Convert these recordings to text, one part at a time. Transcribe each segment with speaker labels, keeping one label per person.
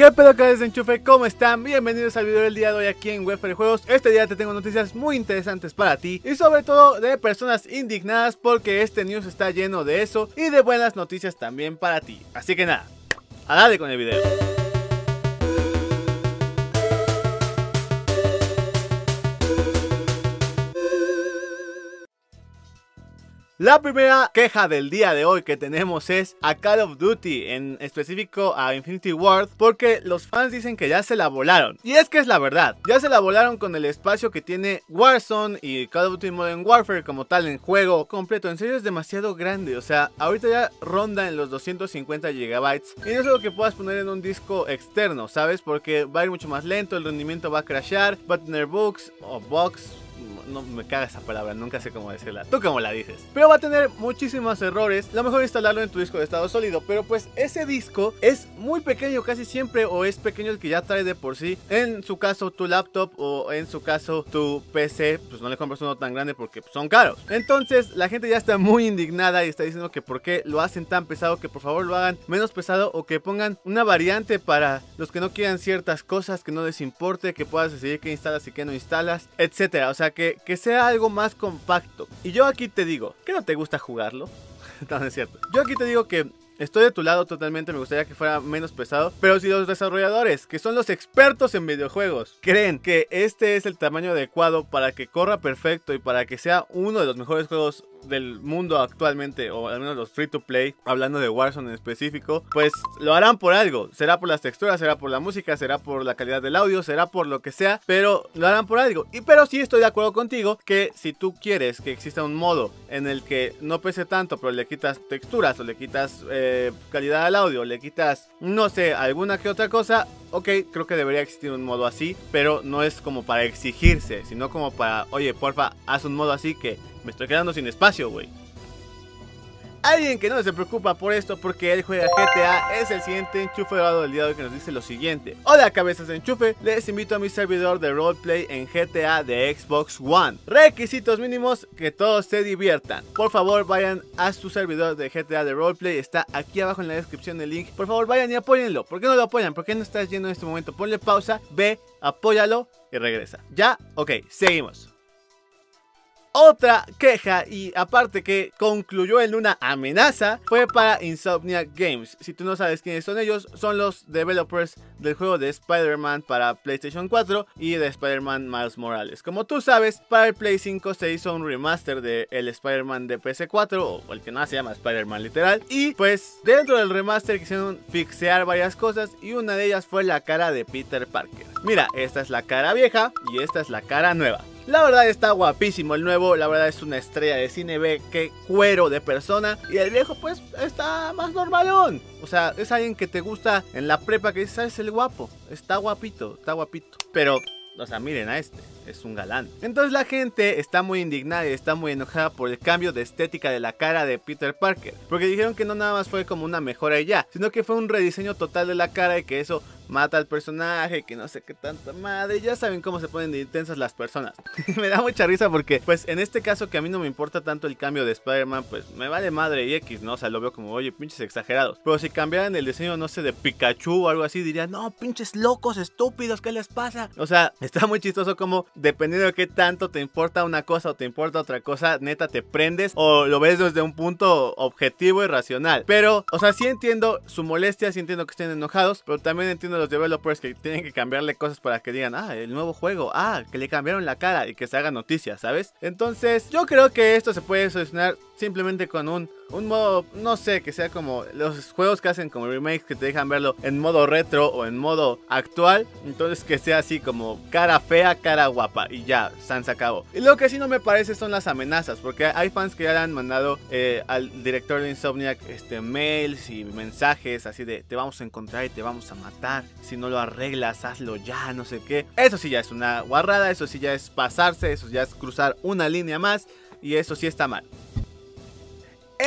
Speaker 1: ¿Qué pedo que de enchufe? ¿Cómo están? Bienvenidos al video del día de hoy aquí en Webfer Juegos. Este día te tengo noticias muy interesantes para ti y sobre todo de personas indignadas porque este news está lleno de eso y de buenas noticias también para ti. Así que nada, a darle con el video. La primera queja del día de hoy que tenemos es a Call of Duty, en específico a Infinity Ward, porque los fans dicen que ya se la volaron. Y es que es la verdad, ya se la volaron con el espacio que tiene Warzone y Call of Duty Modern Warfare como tal en juego completo. En serio es demasiado grande, o sea, ahorita ya ronda en los 250 GB y no es algo que puedas poner en un disco externo, ¿sabes? Porque va a ir mucho más lento, el rendimiento va a crashear, va a tener bugs o bugs no me caga esa palabra, nunca sé cómo decirla. Tú cómo la dices. Pero va a tener muchísimos errores. Lo mejor es instalarlo en tu disco de estado sólido. Pero pues ese disco es muy pequeño casi siempre. O es pequeño el que ya trae de por sí. En su caso tu laptop o en su caso tu PC. Pues no le compras uno tan grande porque son caros. Entonces la gente ya está muy indignada y está diciendo que por qué lo hacen tan pesado. Que por favor lo hagan menos pesado. O que pongan una variante para los que no quieran ciertas cosas. Que no les importe. Que puedas decidir qué instalas y qué no instalas. Etcétera. O sea que que sea algo más compacto. Y yo aquí te digo, ¿que no te gusta jugarlo? no, es cierto. Yo aquí te digo que Estoy de tu lado totalmente, me gustaría que fuera menos pesado. Pero si los desarrolladores, que son los expertos en videojuegos, creen que este es el tamaño adecuado para que corra perfecto y para que sea uno de los mejores juegos del mundo actualmente, o al menos los free to play, hablando de Warzone en específico, pues lo harán por algo. Será por las texturas, será por la música, será por la calidad del audio, será por lo que sea, pero lo harán por algo. Y pero sí estoy de acuerdo contigo que si tú quieres que exista un modo en el que no pese tanto, pero le quitas texturas o le quitas eh, calidad al audio, le quitas, no sé, alguna que otra cosa, ok, creo que debería existir un modo así, pero no es como para exigirse, sino como para, oye, porfa, haz un modo así que me estoy quedando sin espacio, güey. Alguien que no se preocupa por esto porque él juega GTA es el siguiente enchufe dorado del día de hoy que nos dice lo siguiente. Hola cabezas de enchufe, les invito a mi servidor de roleplay en GTA de Xbox One. Requisitos mínimos, que todos se diviertan. Por favor vayan a su servidor de GTA de roleplay, está aquí abajo en la descripción el link. Por favor vayan y apóyenlo. ¿Por qué no lo apoyan? ¿Por qué no estás yendo en este momento? Ponle pausa, ve, apóyalo y regresa. ¿Ya? Ok, seguimos. Otra queja y aparte que concluyó en una amenaza fue para Insomnia Games. Si tú no sabes quiénes son ellos, son los developers del juego de Spider-Man para PlayStation 4 y de Spider-Man Miles Morales. Como tú sabes, para el Play 5 se hizo un remaster de el Spider-Man de PS4 o el que no se llama Spider-Man literal. Y pues dentro del remaster quisieron fixear varias cosas y una de ellas fue la cara de Peter Parker. Mira, esta es la cara vieja y esta es la cara nueva. La verdad está guapísimo el nuevo, la verdad es una estrella de cine B, que cuero de persona. Y el viejo pues está más normalón. O sea, es alguien que te gusta en la prepa que dices, ¿sabes? El guapo, está guapito, está guapito. Pero, o sea, miren a este es un galán. Entonces la gente está muy indignada y está muy enojada por el cambio de estética de la cara de Peter Parker. Porque dijeron que no nada más fue como una mejora y ya, sino que fue un rediseño total de la cara y que eso mata al personaje, que no sé qué tanta madre. Ya saben cómo se ponen de intensas las personas. me da mucha risa porque, pues en este caso que a mí no me importa tanto el cambio de Spider-Man, pues me vale madre y X, ¿no? O sea, lo veo como, oye, pinches exagerados. Pero si cambiaran el diseño, no sé, de Pikachu o algo así, diría, no, pinches locos, estúpidos, ¿qué les pasa? O sea, está muy chistoso como, dependiendo de qué tanto te importa una cosa o te importa otra cosa, neta te prendes o lo ves desde un punto objetivo y racional. Pero, o sea, sí entiendo su molestia, sí entiendo que estén enojados, pero también entiendo los developers que tienen que cambiarle cosas para que digan, ah, el nuevo juego, ah, que le cambiaron la cara y que se haga noticia, ¿sabes? Entonces, yo creo que esto se puede solucionar simplemente con un, un modo, no sé, que sea como los juegos que hacen como remakes que te dejan verlo en modo retro o en modo actual. Entonces que sea así como cara fea, cara guapa y ya, Sans acabó. Y lo que sí no me parece son las amenazas, porque hay fans que ya le han mandado eh, al director de Insomniac este, mails y mensajes así de te vamos a encontrar y te vamos a matar. Si no lo arreglas, hazlo ya, no sé qué. Eso sí ya es una guarrada, eso sí ya es pasarse, eso ya es cruzar una línea más y eso sí está mal.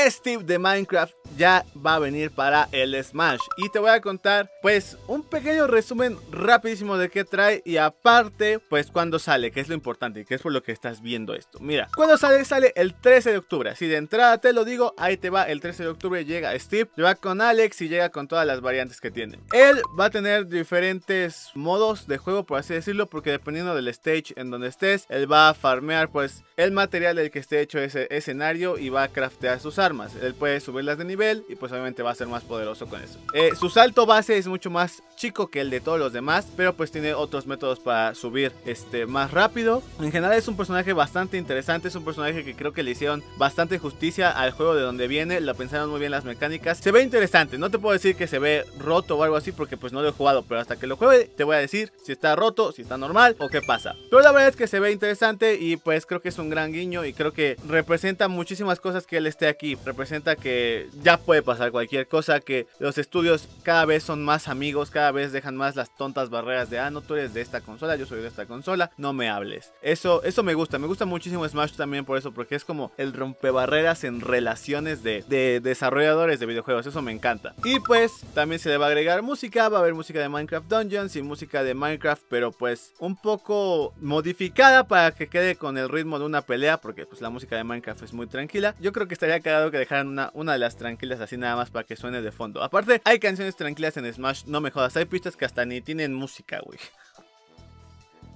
Speaker 1: Steve de Minecraft ya va a venir para el Smash. Y te voy a contar pues un pequeño resumen rapidísimo de qué trae y aparte pues cuando sale, que es lo importante y que es por lo que estás viendo esto. Mira, cuando sale sale el 13 de octubre, así de entrada te lo digo, ahí te va, el 13 de octubre llega Steve, llega con Alex y llega con todas las variantes que tiene. Él va a tener diferentes modos de juego por así decirlo, porque dependiendo del stage en donde estés, él va a farmear pues el material del que esté hecho ese escenario y va a craftear sus armas. Él puede subirlas de nivel y pues obviamente va a ser más poderoso con eso. Eh, su salto base es mucho más chico que el de todos los demás, pero pues tiene otros métodos para subir este, más rápido. En general es un personaje bastante interesante, es un personaje que creo que le hicieron bastante justicia al juego de donde viene, lo pensaron muy bien las mecánicas. Se ve interesante, no te puedo decir que se ve roto o algo así porque pues no lo he jugado, pero hasta que lo juegue te voy a decir si está roto, si está normal o qué pasa. Pero la verdad es que se ve interesante y pues creo que es un gran guiño y creo que representa muchísimas cosas que él esté aquí. Representa que puede pasar cualquier cosa, que los estudios cada vez son más amigos, cada vez dejan más las tontas barreras de, ah, no, tú eres de esta consola, yo soy de esta consola, no me hables. Eso, eso me gusta, me gusta muchísimo Smash también por eso, porque es como el rompebarreras en relaciones de, de desarrolladores de videojuegos, eso me encanta. Y pues también se le va a agregar música, va a haber música de Minecraft Dungeons y música de Minecraft, pero pues un poco modificada para que quede con el ritmo de una pelea, porque pues la música de Minecraft es muy tranquila. Yo creo que estaría cagado que dejaran una, una de las tranquilas así nada más para que suene de fondo. Aparte, hay canciones tranquilas en Smash, no me jodas, hay pistas que hasta ni tienen música, güey.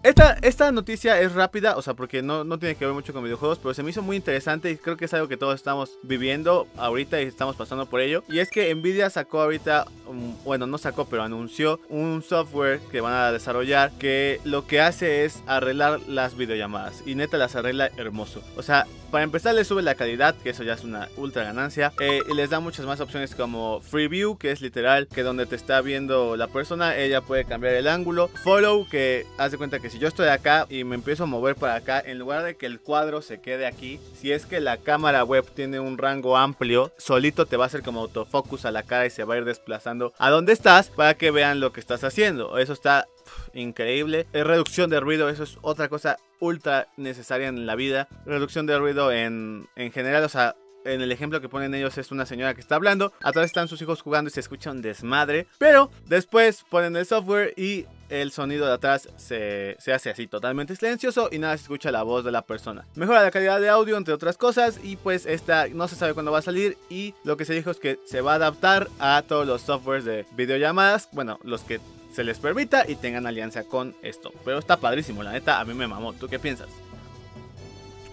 Speaker 1: Esta, esta, noticia es rápida, o sea, porque no, no, tiene que ver mucho con videojuegos, pero se me hizo muy interesante y creo que es algo que todos estamos viviendo ahorita y estamos pasando por ello. Y es que Nvidia sacó ahorita, um, bueno, no sacó, pero anunció un software que van a desarrollar que lo que hace es arreglar las videollamadas. Y neta las arregla hermoso. O sea, para empezar le sube la calidad, que eso ya es una ultra ganancia. Eh, y les da muchas más opciones como Free View, que es literal que donde te está viendo la persona, ella puede cambiar el ángulo. Follow, que hace cuenta que si yo estoy acá y me empiezo a mover para acá, en lugar de que el cuadro se quede aquí, si es que la cámara web tiene un rango amplio, solito te va a hacer como autofocus a la cara y se va a ir desplazando a donde estás para que vean lo que estás haciendo. Eso está increíble. reducción de ruido, eso es otra cosa ultra necesaria en la vida. Reducción de ruido en, en general, o sea, en el ejemplo que ponen ellos es una señora que está hablando. Atrás están sus hijos jugando y se escucha un desmadre. Pero después ponen el software y el sonido de atrás se, se, hace así totalmente silencioso y nada se escucha la voz de la persona. Mejora la calidad de audio entre otras cosas y pues esta no se sabe cuándo va a salir y lo que se dijo es que se va a adaptar a todos los softwares de videollamadas, bueno, los que se les permita y tengan alianza con esto. Pero está padrísimo, la neta, a mí me mamó. ¿Tú qué piensas?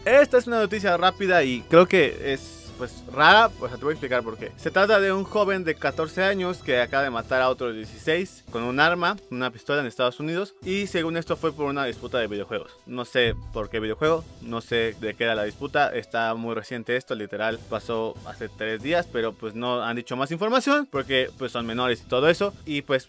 Speaker 1: Esta es una noticia rápida y creo que es pues rara, pues te voy a explicar por qué. Se trata de un joven de 14 años que acaba de matar a otro de 16 con un arma, una pistola en Estados Unidos y según esto fue por una disputa de videojuegos. No sé por qué videojuego, no sé de qué era la disputa, está muy reciente esto, literal pasó hace 3 días, pero pues no han dicho más información porque pues son menores y todo eso y pues,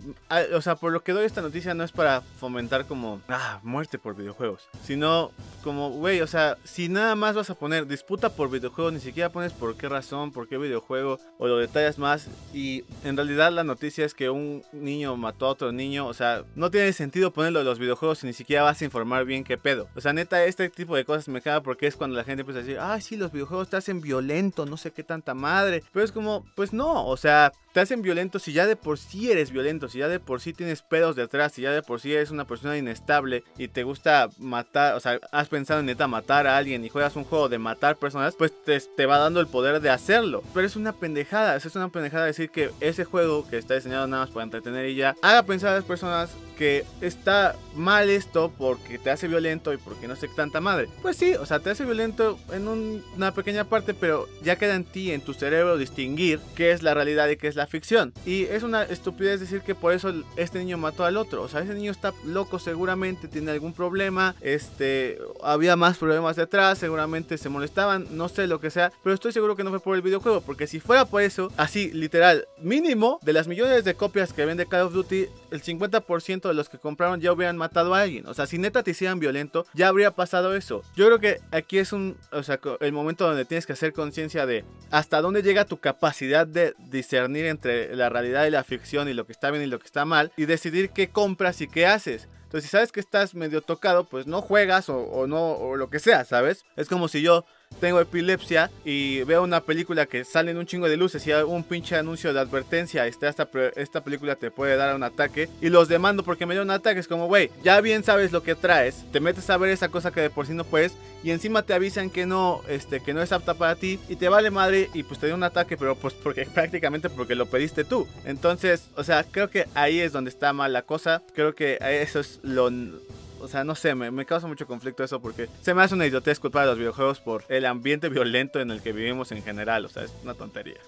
Speaker 1: o sea, por lo que doy esta noticia no es para fomentar como, ah, muerte por videojuegos, sino como, güey, o sea, si nada más vas a poner disputa por videojuegos, ni siquiera pones por qué razón, por qué videojuego o lo detallas más. Y en realidad la noticia es que un niño mató a otro niño. O sea, no tiene sentido ponerlo de los videojuegos si ni siquiera vas a informar bien qué pedo. O sea, neta, este tipo de cosas me caga porque es cuando la gente empieza a decir, ay, sí, los videojuegos te hacen violento, no sé qué tanta madre. Pero es como, pues no, o sea, te hacen violento si ya de por sí eres violento, si ya de por sí tienes pedos detrás, si ya de por sí eres una persona inestable y te gusta matar, o sea, has pensado en neta matar a alguien y juegas un juego de matar personas, pues te, te va dando el poder de hacerlo. Pero es una pendejada, es una pendejada decir que ese juego que está diseñado nada más para entretener y ya haga pensar a las personas que está mal esto porque te hace violento y porque no sé tanta madre. Pues sí, o sea, te hace violento en una pequeña parte, pero ya queda en ti, en tu cerebro, distinguir qué es la realidad y qué es la ficción. Y es una estupidez decir que por eso este niño mató al otro. O sea, ese niño está loco seguramente, tiene algún problema, este, había más problemas detrás, seguramente se molestaban, no sé lo que sea, pero estoy seguro que no fue por el videojuego, porque si fuera por eso, así, literal, mínimo de las millones de copias que vende Call of Duty, el 50% de los que compraron ya hubieran matado a alguien. O sea, si neta te hicieran violento, ya habría pasado eso. Yo creo que aquí es un, o sea, el momento donde tienes que hacer conciencia de hasta dónde llega tu capacidad de discernir entre la realidad y la ficción y lo que está bien y lo que está mal y decidir qué compras y qué haces. Entonces, si sabes que estás medio tocado, pues no juegas o, no, o lo que sea, ¿sabes? Es como si yo tengo epilepsia y veo una película que sale en un chingo de luces y hay un pinche anuncio de advertencia, esta, esta, esta película te puede dar un ataque y los demando porque me dio un ataque, es como, güey, ya bien sabes lo que traes, te metes a ver esa cosa que de por sí no puedes y encima te avisan que no, este, que no es apta para ti y te vale madre y pues te dio un ataque, pero pues porque prácticamente porque lo pediste tú. Entonces, o sea, creo que ahí es donde está mal la cosa, creo que eso es lo o sea, no sé, me, causa mucho conflicto eso porque se me hace una idiotez culpar a los videojuegos por el ambiente violento en el que vivimos en general. O sea, es una tontería.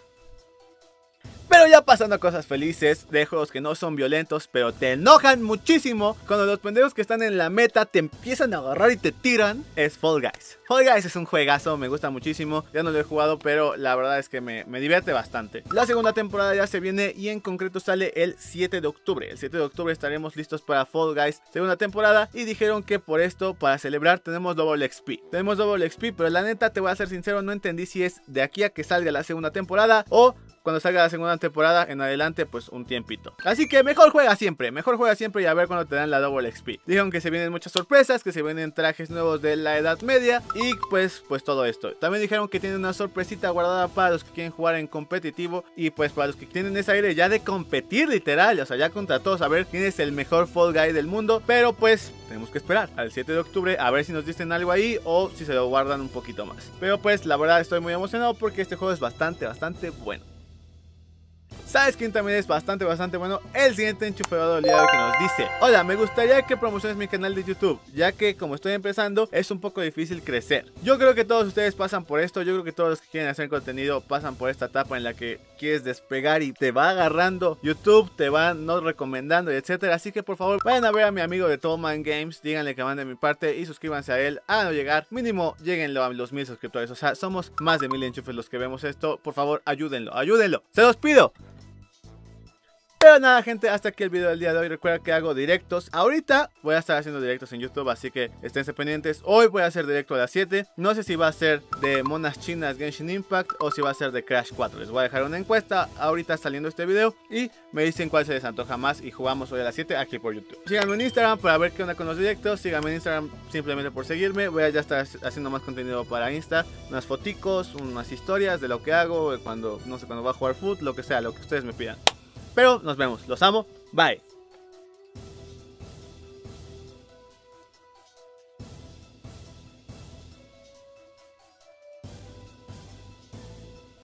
Speaker 1: Ya pasando cosas felices, de juegos que no son violentos, pero te enojan muchísimo cuando los pendejos que están en la meta te empiezan a agarrar y te tiran, es Fall Guys. Fall Guys es un juegazo, me gusta muchísimo, ya no lo he jugado, pero la verdad es que me, me divierte bastante. La segunda temporada ya se viene y en concreto sale el 7 de octubre. El 7 de octubre estaremos listos para Fall Guys segunda temporada y dijeron que por esto, para celebrar, tenemos Double XP. Tenemos Double XP, pero la neta te voy a ser sincero, no entendí si es de aquí a que salga la segunda temporada o cuando salga la segunda temporada en adelante, pues un tiempito. Así que mejor juega siempre, mejor juega siempre y a ver cuando te dan la Double XP. Dijeron que se vienen muchas sorpresas, que se vienen trajes nuevos de la Edad Media y pues, pues todo esto. También dijeron que tienen una sorpresita guardada para los que quieren jugar en competitivo y pues para los que tienen ese aire ya de competir literal, o sea, ya contra todos a ver quién es el mejor Fall Guy del mundo, pero pues tenemos que esperar al 7 de octubre a ver si nos dicen algo ahí o si se lo guardan un poquito más. Pero pues la verdad estoy muy emocionado porque este juego es bastante, bastante bueno. ¿Sabes quién también es bastante, bastante bueno? El siguiente enchufado del día que nos dice Hola, me gustaría que promociones mi canal de YouTube Ya que como estoy empezando es un poco difícil crecer Yo creo que todos ustedes pasan por esto Yo creo que todos los que quieren hacer contenido pasan por esta etapa en la que quieres despegar y te va agarrando YouTube, te va no recomendando etcétera. Así que por favor vayan a ver a mi amigo de Tallman Games Díganle que van de mi parte y suscríbanse a él A no llegar, mínimo lleguenlo a los mil suscriptores O sea, somos más de mil enchufes los que vemos esto. Por favor ayúdenlo, ayúdenlo, se los pido pero nada gente, hasta aquí el video del día de hoy. Recuerda que hago directos. Ahorita voy a estar haciendo directos en YouTube, así que esténse pendientes. Hoy voy a hacer directo a las 7. No sé si va a ser de monas chinas Genshin Impact o si va a ser de Crash 4. Les voy a dejar una encuesta ahorita saliendo este video y me dicen cuál se les antoja más y jugamos hoy a las 7 aquí por YouTube. Síganme en Instagram para ver qué onda con los directos. Síganme en Instagram simplemente por seguirme. Voy a ya estar haciendo más contenido para Insta. Unas foticos, unas historias de lo que hago cuando, no sé, cuando va a jugar foot, lo que sea, lo que ustedes me pidan. Pero nos vemos. Los amo. Bye.